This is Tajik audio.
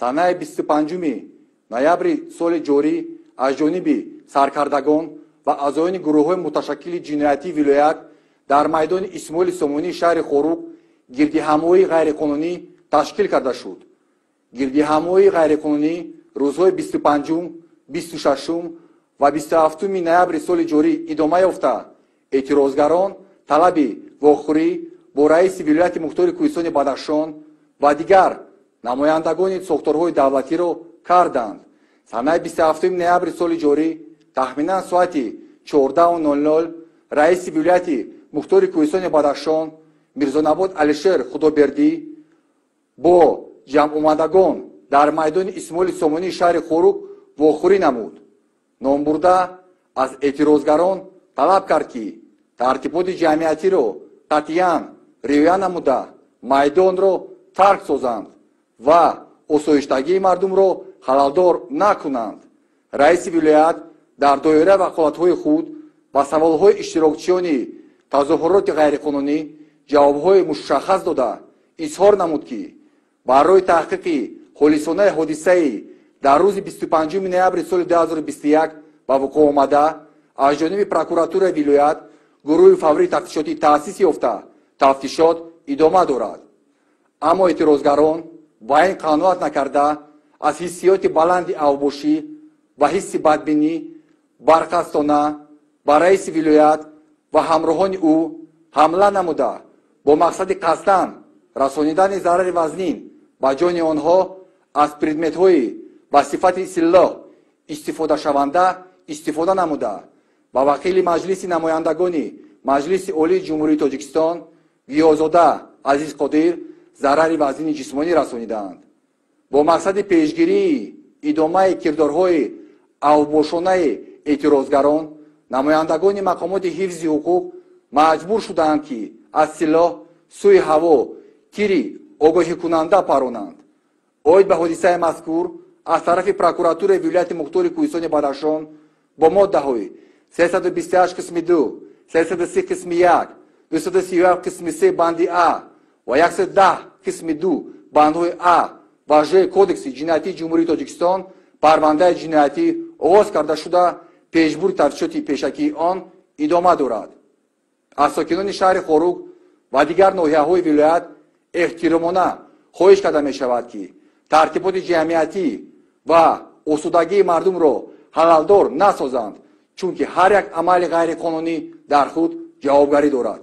санаи бисту панҷуми ноябри соли ҷорӣ аз ҷониби саркардагон ва аъзоёни гурӯҳҳои муташаккили ҷиноятии вилоят дар майдони исмоили сомонии шаҳри хорук гирдиҳамоии ғайриқонунӣ ташкил карда шуд. Гирдиҳамоии ғайриқонунӣ рӯзҳои бисту панҷум бисту шашум ва бисту ҳафтуми ноябри соли ҷорӣ идома ёфта. Эътирозгарон талаби вохӯрӣ бо раиси вилояти мухтори кӯҳистони бадахшон ва дигар намояндагони сохторҳои давлатиро карданд. Санаи бисту ҳафтуми ноябри соли ҷорӣ тахминан соати чордаҳу нол нол раиси вилояти мухтори кӯҳистони бадахшон мирзонабод алишер худобердӣ бо ҷамъомадагон дар майдони исмоили сомонии шаҳри хорук вохӯрӣ намуд. Ном бурда аз эътирозгарон талаб кард ки тартиботи ҷамъиятиро қатъиян риоя намуда майдонро тарк созанд ва осоиштагии мардумро халалдор накунанд. Раиси вилоят дар доираи ваколатҳои худ ба саволҳои иштирокчиёни тазоҳуроти ғайриқонунӣ ҷавобҳои мушаххас дода изҳор намуд ки барои таҳқиқи холисонаи ҳодисаи дар рӯзи бисту панҷуми ноябри соли 2021 ба вуқӯъ омада аз ҷониби прокуратураи вилоят гурӯҳи фаврии тафтишотӣ таъсис ёфта тафтишот идома дорад. Аммо эътирозгарон ба ин қаноат накарда аз ҳиссиёти баланди авбошӣ ва ҳисси бадбинӣ барқастона ба раиси вилоят ва ҳамроҳони ӯ ҳамла намуда. Бо мақсади қасдан расонидани зарари вазнин ба ҷони онҳо аз предметҳои ба сифати силлоҳ истифодашаванда истифода намуда. Ба вакили маҷлиси намояндагони маҷлиси олии ҷумҳурии тоҷикистон гиёзода азизқодир зарари вазнини ҷисмонӣ расонидаанд. Бо мақсади пешгирии идомаи кирдорҳои авбошонаи эътирозгарон намояндагони мақомоти ҳифзи ҳуқуқ маҷбур шуданд ки аз силоҳ сӯи ҳаво тири огоҳикунанда паронанд. Оид ба ҳодисаи мазкур аз тарафи прокуратураи вилояти мухтори кӯҳистони бадахшон бо моддаҳои 328 қисми 2 330 қисми 1 237 қисми 3 банди а ва 110 қисми 2 бандҳои а ва ж кодекси ҷиноятии ҷумҳурии тоҷикистон парвандаи ҷиноятӣ оғоз карда шуда пешбури тафтишоти пешакии он идома дорад. Аз сокинони шаҳри хорук ва дигар ноҳияҳои вилоят эҳтиромона хоҳиш карда мешавад ки тартиботи ҷамъиятӣ ва осудагии мардумро халалдор насозанд чунки ҳар як амали ғайриқонунӣ дар худ ҷавобгарӣ дорад